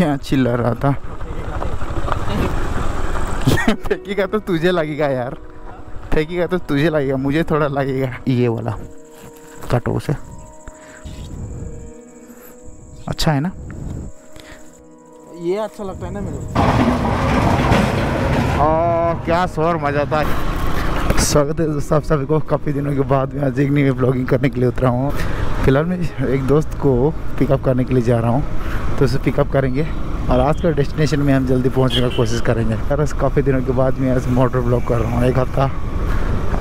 क्या चिल्ला रहा था। फेंकेगा तो तुझे लगेगा यार। फेंकेगा तो तुझे लगेगा मुझे थोड़ा लगेगा। ये वाला काटो उसे अच्छा है ना? ये अच्छा लगता है ना मेरे ओ क्या शोर मज़ा था स्वागत है दोस्तों आप सभी को। काफ़ी दिनों के बाद मैं आज एक नई ब्लॉगिंग करने के लिए उतरा हूँ। फ़िलहाल मैं एक दोस्त को पिकअप करने के लिए जा रहा हूँ। तो उसे पिकअप करेंगे। और आज का डेस्टिनेशन में हम जल्दी पहुँचने का कोशिश करेंगे। यार काफ़ी दिनों के बाद मैं आज मोटर ब्लॉग कर रहा हूँ। एक हफ़्ता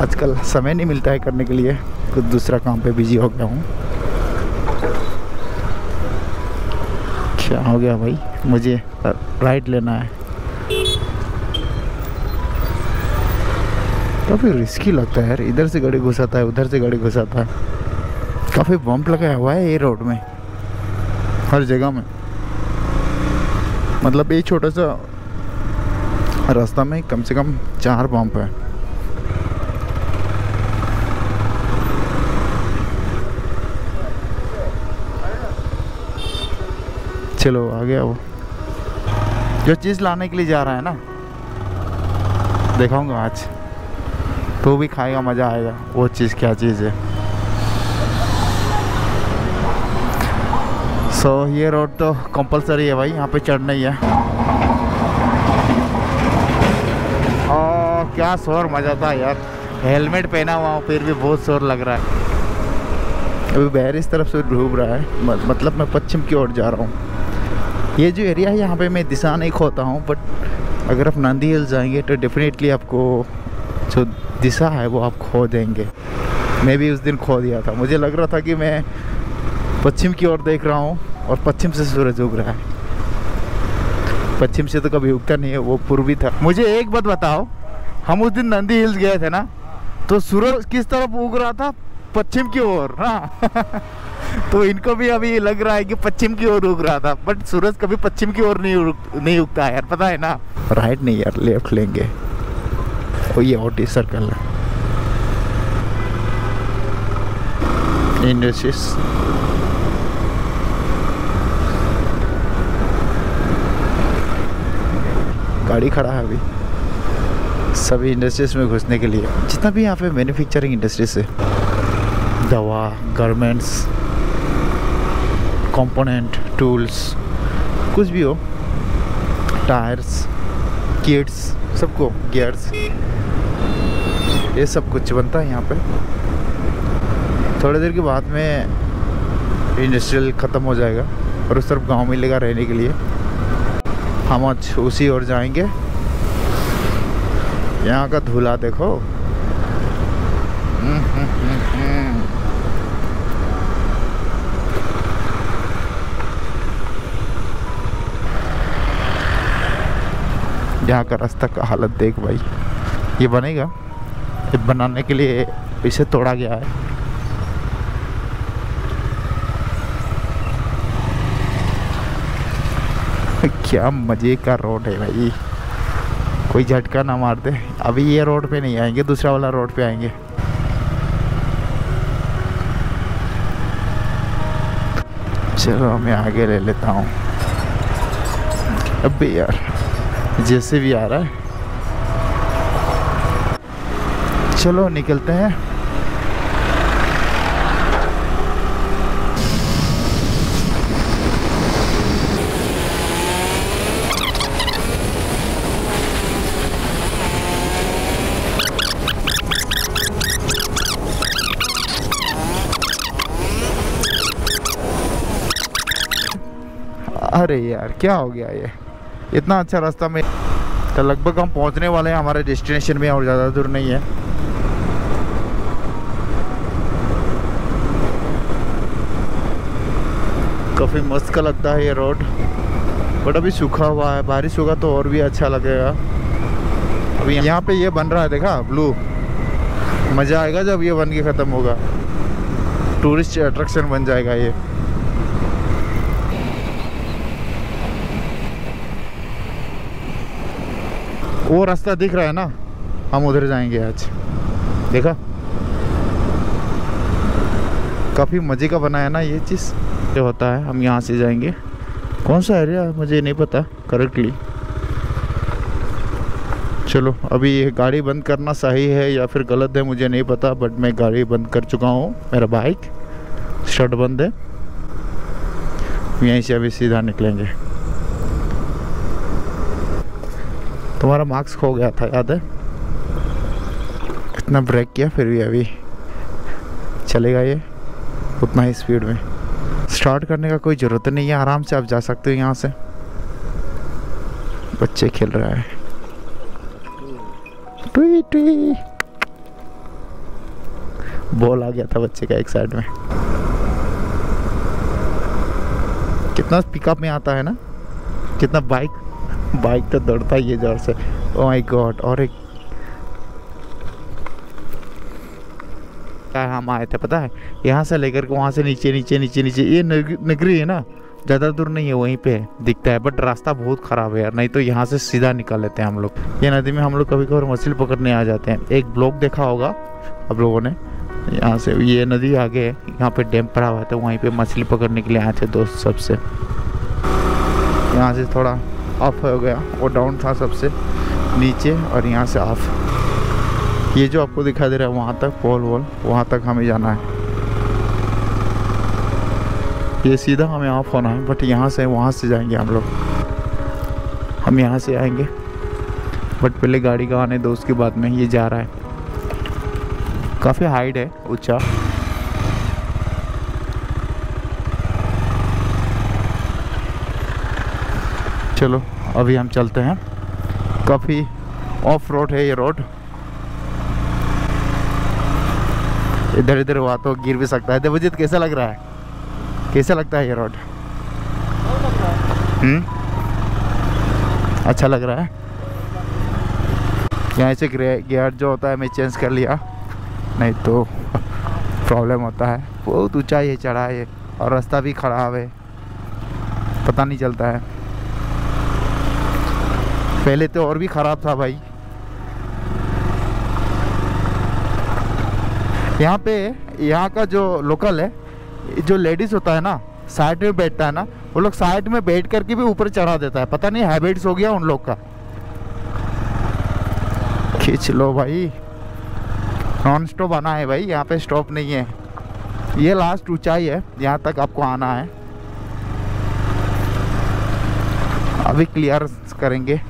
आजकल समय नहीं मिलता है करने के लिए। कुछ दूसरा काम पे बिज़ी हो गया हूँ। क्या हो गया भाई? मुझे राइट लेना है। काफ़ी रिस्की लगता है यार। इधर से गाड़ी घुसाता है, उधर से गाड़ी घुसाता है। काफ़ी बम्प लगाया हुआ है ये रोड में। हर जगह में। मतलब ये छोटा सा रास्ता में कम से कम चार पंप है। चलो, आ गया वो। जो चीज़ लाने के लिए जा रहा है ना, दिखाऊँगा आज। तो भी खाएगा, मज़ा आएगा। वो चीज़ क्या चीज़ है? सो so, ये रोड तो कंपलसरी है भाई यहाँ पे चढ़ना ही है। और क्या शोर मज़ा था यार। हेलमेट पहना हुआ हूँ फिर भी बहुत शोर लग रहा है। अभी बहर इस तरफ़ से डूब रहा है मतलब मैं पश्चिम की ओर जा रहा हूँ। ये जो एरिया है यहाँ पे मैं दिशा नहीं खोता हूँ बट अगर आप नंदी हिल जाएँगे तो डेफिनेटली आपको जो दिशा है वो आप खो देंगे। मैं भी उस दिन खो दिया था। मुझे लग रहा था कि मैं पश्चिम की ओर देख रहा हूँ। और पश्चिम से सूरज उग रहा है। पश्चिम से तो कभी उगता नहीं है वो पूर्वी था। मुझे एक बात बताओ हम उस दिन नंदी हिल्स गए थे ना तो सूरज किस तरफ़ उग रहा था? पश्चिम की ओर हाँ। तो इनको भी अभी लग रहा है कि पश्चिम की ओर उग रहा था बट सूरज कभी पश्चिम की ओर नहीं उग, नहीं उगता है यार पता है ना? राइट नहीं यार लेफ़्ट लेंगे। ओ ये ओटी सर्कल इंडस्ट्रीज़ गाड़ी खड़ा है अभी। सभी इंडस्ट्रीज़ में घुसने के लिए। जितना भी यहाँ पे मैन्युफैक्चरिंग इंडस्ट्रीज़ है, दवा गारमेंट्स कंपोनेंट टूल्स कुछ भी हो टायर्स किट्स सबको गियर्स ये सब कुछ बनता है यहाँ पे। थोड़ी देर के बाद में इंडस्ट्रियल ख़त्म हो जाएगा और उस तरफ़ गाँव मिलेगा रहने के लिए। हम आज उसी ओर जाएँगे। यहाँ का धूला देखो। यहाँ का रास्ता का हालत देख भाई। ये बनेगा। ये बनाने के लिए इसे तोड़ा गया है। क्या मज़े का रोड है भाई। कोई झटका ना मार दे। अभी ये रोड पे नहीं आएँगे, दूसरा वाला रोड पे आएँगे। चलो, मैं आगे ले लेता हूँ। अभी यार, जैसे भी आ रहा है। चलो, निकलते हैं। अरे यार, क्या हो गया ये? इतना अच्छा रास्ता में तो लगभग हम पहुँचने वाले हैं, हमारे डेस्टिनेशन में और ज़्यादा दूर नहीं है। काफ़ी मस्त का लगता है ये रोड बट अभी सूखा हुआ है, बारिश होगा तो और भी अच्छा लगेगा। अभी यहाँ पे ये बन रहा है, देखा? ब्लू मज़ा आएगा जब ये बन के ख़त्म होगा। टूरिस्ट अट्रैक्शन बन जाएगा ये। वो रास्ता दिख रहा है ना, हम उधर जाएँगे आज। देखा? काफ़ी मज़े का बना है ना ये चीज़। जो होता है, हम यहाँ से जाएँगे। कौन सा एरिया मुझे नहीं पता करेक्टली चलो, अभी ये गाड़ी बंद करना सही है या फिर गलत है, मुझे नहीं पता बट मैं गाड़ी बंद कर चुका हूँ, मेरा बाइक शर्ट बंद है। यहीं से अभी सीधा निकलेंगे। तुम्हारा मार्क्स खो गया था, याद है? इतना ब्रेक किया फिर भी अभी। चलेगा ये, उतना ही स्पीड में। स्टार्ट करने का कोई ज़रूरत नहीं है, आराम से आप जा सकते हो यहाँ से। बच्चे खेल रहा है। टुई टुई बॉल आ गया था बच्चे का एक साइड में। कितना पिकअप में आता है ना? कितना बाइक बाइक तो दौड़ता ही है ज़ोर से। ओ माय गॉड और एक हम आए थे, पता है? यहाँ से लेकर के वहाँ से नीचे नीचे नीचे नीचे। ये नगरी है ना? ज़्यादा दूर नहीं है, वहीं पे दिखता है बट रास्ता बहुत ख़राब है यार। नहीं तो यहाँ से सीधा निकल लेते हैं हम लोग। ये नदी में हम लोग कभी कभार मछली पकड़ने आ जाते हैं। एक ब्लॉक देखा होगा आप लोगों ने? यहाँ से ये नदी आगे है, यहाँ पे डैम पड़ा हुआ था वहीं पे मछली पकड़ने के लिए आए थे दोस्त सबसे। यहाँ से थोड़ा ऑफ़ हो गया वो डाउन था सबसे नीचे और यहाँ से ऑफ़ ये जो आपको दिखाई दे रहा है, वहाँ तक पोल वोल वहाँ तक हमें जाना है। ये सीधा हमें ऑफ़ होना है बट यहाँ से, वहाँ से जाएँगे हम लोग। हम यहाँ से आएँगे बट पहले गाड़ी का आने दो, उसके बाद में ये जा रहा है। काफ़ी हाइट है, ऊँचा। चलो अभी हम चलते हैं। काफ़ी ऑफ़ रोड है ये रोड इधर इधर हुआ तो गिर भी सकता है। देवजीत कैसा लग रहा है? कैसा लगता है ये रोड हम्म? अच्छा लग रहा है। यहाँ से गियर जो होता है मैं चेंज कर लिया। नहीं तो प्रॉब्लम होता है। बहुत ऊंचाई है चढ़ाई है और रास्ता भी खराब है। पता नहीं चलता है। पहले तो और भी ख़राब था भाई। यहाँ पे, यहाँ का जो लोकल है, जो लेडीज़ होता है ना साइड में बैठता है ना, वो लोग साइड में बैठ करके भी ऊपर चढ़ा देता है। पता नहीं हैबिट्स हो गया उन लोग का। खींच लो भाई। नॉन स्टॉप आना है भाई, यहाँ पे स्टॉप नहीं है। ये लास्ट ऊंचाई है, यहाँ तक आपको आना है। अभी क्लियर करेंगे।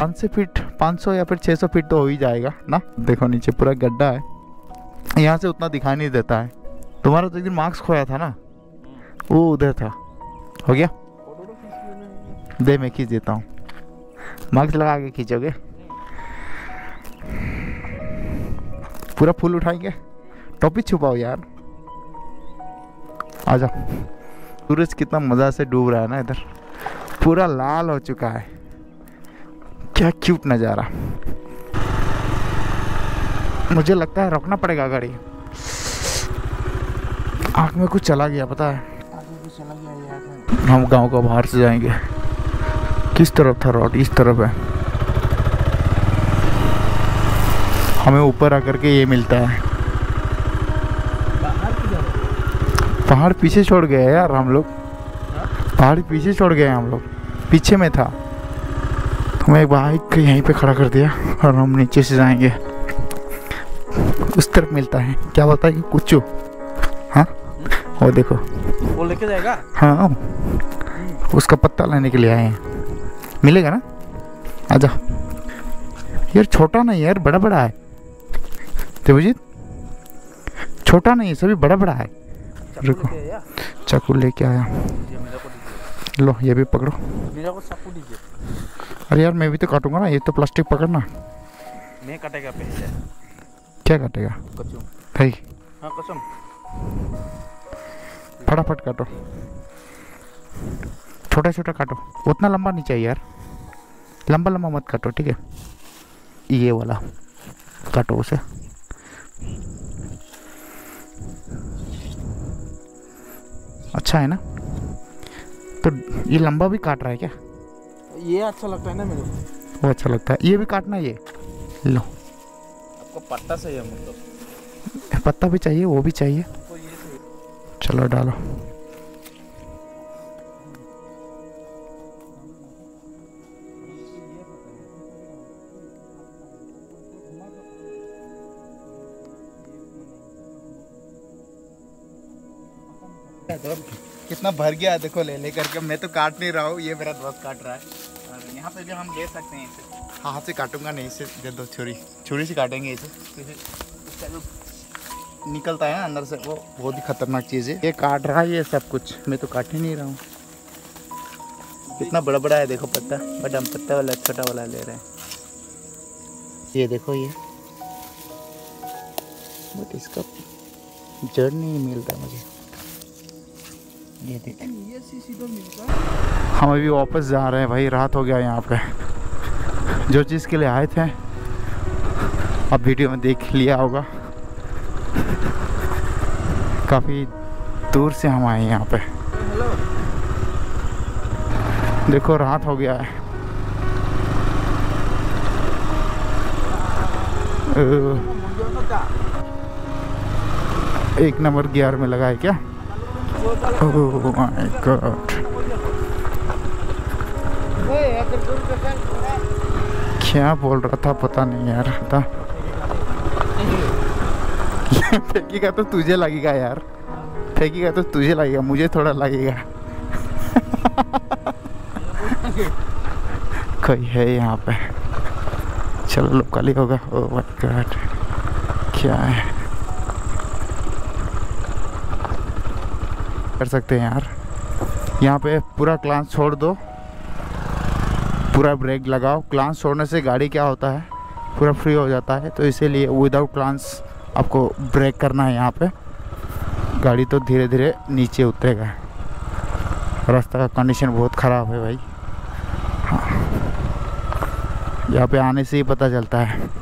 पाँच सौ फीट, पाँच सौ या फिर छः सौ फीट तो हो ही जाएगा, ना? देखो, नीचे पूरा गड्ढा है। यहाँ से उतना दिखाई नहीं देता है। तुम्हारा तो एक दिन मार्क्स खोया था ना? वो उधर था। हो गया? दे, मैं खींच देता हूँ। मार्क्स लगा के खींचोगे? पूरा फूल उठाएँगे? टॉपिक छुपाओ यार। आ जाओ। सूरज कितना मज़ा से डूब रहा है ना इधर। पूरा लाल हो चुका है। क्या क्यूट नज़ारा। मुझे लगता है रोकना पड़ेगा गाड़ी। आँख में कुछ चला गया, पता है। हम गाँव का बाहर से जाएँगे। किस तरफ़ था रोड इस तरफ़ है। हमें ऊपर आकर के ये मिलता है। है? पहाड़ पीछे छोड़ गए यार हम लोग। पहाड़ पीछे छोड़ गए हम लोग। पीछे में था। तो मैं बाइक को यहीं पे खड़ा कर दिया और हम नीचे से जाएँगे। उस तरफ़ मिलता है। क्या बोलता है कुछ हाँ? वो देखो। वो लेके जाएगा? हाँ। उसका पत्ता लेने के लिए आए हैं। मिलेगा ना? आजा यार छोटा नहीं यार बड़ा बड़ा है। देवजीत? छोटा नहीं है सभी बड़ा बड़ा है रुको। चाकू लेके आया। लो ये भी पकड़ो। मेरे को चाकू दीजिए। अरे यार मैं भी तो काटूँगा ना ये तो प्लास्टिक पकड़ना। मैं काटेगा पहले। क्या काटेगा? कसम। भाई। हाँ कसम। फटाफट काटो। छोटा छोटा काटो। उतना लंबा नहीं चाहिए यार। लंबा लंबा मत काटो ठीक है? ये वाला। काटो उसे। अच्छा है ना? तो ये लंबा भी काट रहा है क्या? ये अच्छा लगता है ना मेरे को। वो अच्छा लगता है। ये भी काटना ये? लो। आपको पत्ता सही है मतलब। पत्ता भी चाहिए वो भी चाहिए। तो चलो डालो। कितना भर गया है देखो ले ले करके मैं तो काट नहीं रहा हूँ, ये मेरा दोस्त काट रहा है। और यहाँ पे भी हम ले सकते हैं इसे। हाथ से काटूँगा नहीं इसे, दे दो छुरी। छुरी से काटेंगे इसे। निकलता है अंदर से, वो बहुत ही खतरनाक चीज़ है। ये काट रहा है ये सब कुछ। मैं तो काट ही नहीं रहा हूँ। कितना बड़ा बड़ा है देखो पत्ता। बट हम पत्ता वाला, छोटा वाला ले रहे हैं। ये देखो ये। बट इसका जड़ नहीं मिलता मुझे। ये देखो। हम अभी वापस जा रहे हैं भाई, रात हो गया यहाँ पे। जो चीज़ के लिए आए थे, अब वीडियो में देख लिया होगा। काफ़ी दूर से हम आए यहाँ पे। देखो, रात हो गया है। एक नंबर गियर में लगा है क्या? ओह माय गॉड क्या बोल रहा था पता नहीं यार, था। फेंकेगा तो तुझे लगेगा यार। फेंकेगा तो तुझे लगेगा, मुझे थोड़ा लगेगा। कोई है यहाँ पे? चलो लोकल ही होगा। ओ माय गॉड क्या है? कर सकते हैं यार। यहाँ पे पूरा क्लास छोड़ दो। पूरा ब्रेक लगाओ। क्लास छोड़ने से गाड़ी क्या होता है? पूरा फ्री हो जाता है। तो इसीलिए विदाउट क्लास आपको ब्रेक करना है यहाँ पे। गाड़ी तो धीरे धीरे नीचे उतरेगा। रास्ता का कंडीशन बहुत ख़राब है भाई। हाँ। यहाँ पे आने से ही पता चलता है।